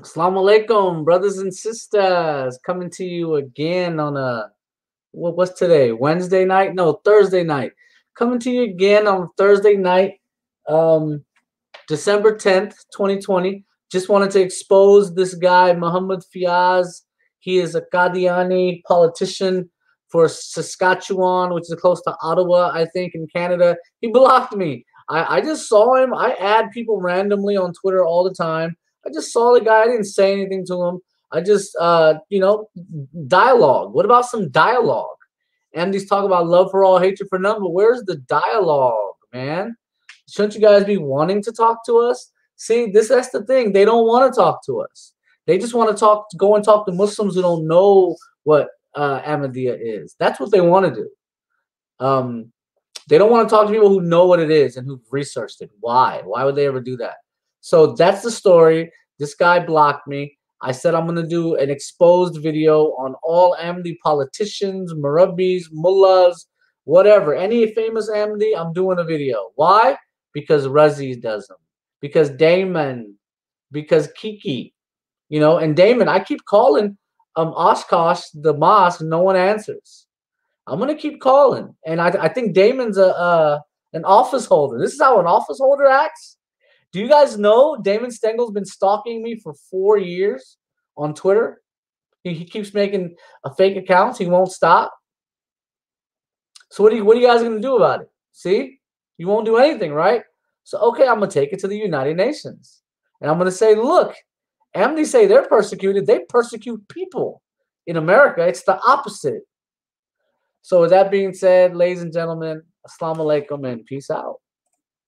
Assalamu alaikum, brothers and sisters. Coming to you again on a what, what's today? Wednesday night? No, Thursday night. Coming to you again on Thursday night, um, December 10th, 2020. Just wanted to expose this guy, Muhammad Fiaz. He is a Qadiani politician for Saskatchewan, which is close to Ottawa, I think, in Canada. He blocked me. I, I just saw him. I add people randomly on Twitter all the time. I just saw the guy. I didn't say anything to him. I just, uh, you know, dialogue. What about some dialogue? And these talk about love for all, hatred for none. But where's the dialogue, man? Shouldn't you guys be wanting to talk to us? See, this that's the thing. They don't want to talk to us. They just want to talk, go and talk to Muslims who don't know what uh, Ahmadiyya is. That's what they want to do. Um, they don't want to talk to people who know what it is and who've researched it. Why? Why would they ever do that? So that's the story. This guy blocked me. I said I'm going to do an exposed video on all Ahmadi politicians, Murabbis, mullahs, whatever. Any famous Ahmadi, I'm doing a video. Why? Because Razi does them. Because Damon. Because Kiki. You know, and Damon, I keep calling um Oshkosh, the mosque, no one answers. I'm gonna keep calling, and I, I think Damon's a uh, an office holder. This is how an office holder acts. Do you guys know Damon Stengel's been stalking me for four years on Twitter? He, he keeps making a fake accounts. He won't stop. So what are you what are you guys gonna do about it? See, you won't do anything, right? So okay, I'm gonna take it to the United Nations, and I'm gonna say, look, Amnesty say they're persecuted. They persecute people in America. It's the opposite. So with that being said, ladies and gentlemen, assalamu alaikum and peace out.